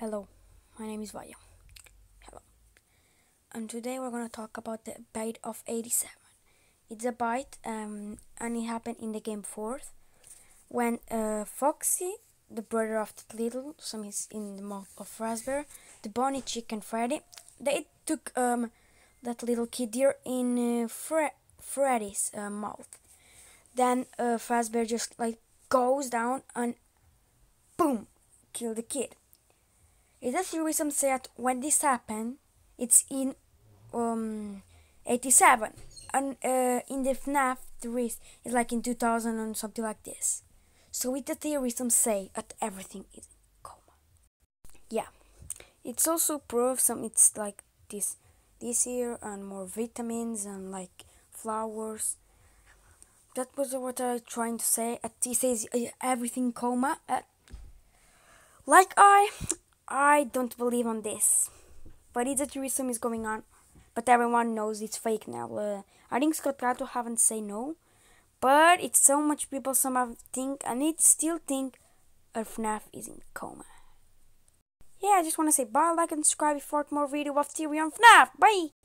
Hello, my name is Vaya. Hello. And today we're gonna talk about the bite of 87. It's a bite, um, and it happened in the game fourth when uh, Foxy, the brother of the little, some is in the mouth of Fazbear, the bunny chicken Freddy, they took um that little kid here in uh, Fre- Freddy's uh, mouth. Then uh, Fazbear just like goes down and boom, kill the kid. It has theorism say that when this happened, it's in um 87, and uh, in the FNAF it's like in 2000 and something like this. So with the theorism say that everything is in coma. Yeah, it's also proof some it's like this this here and more vitamins and like flowers. That was what I was trying to say. At he says everything coma. Uh, like I, I don't believe on this, but it's a tourism is going on, but everyone knows it's fake now. Uh, I think Scott Cawthon haven't say no, but it's so much people some have think and it still think FNAF is in coma. Yeah, I just want to say bye, like and subscribe for more video of theory on FNAF. Bye.